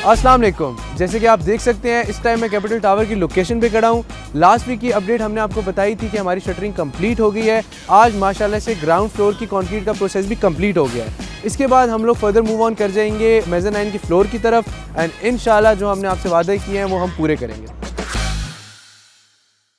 अस्सलाम वालेकुम जैसे कि आप देख सकते हैं, इस टाइम मैं कैपिटल टावर की लोकेशन पे खड़ा हूँ। लास्ट वीक की अपडेट हमने आपको बताई थी कि हमारी शटरिंग कंप्लीट हो गई है। आज माशाल्लाह से ग्राउंड फ्लोर की कंक्रीट का प्रोसेस भी कंप्लीट हो गया है। इसके बाद हम लोग फर्दर मूव ऑन कर जाएँगे मेजर नाइन की फ्लोर की तरफ़। एंड इन जो हमने आपसे वादे किए हैं, वो हम पूरे करेंगे।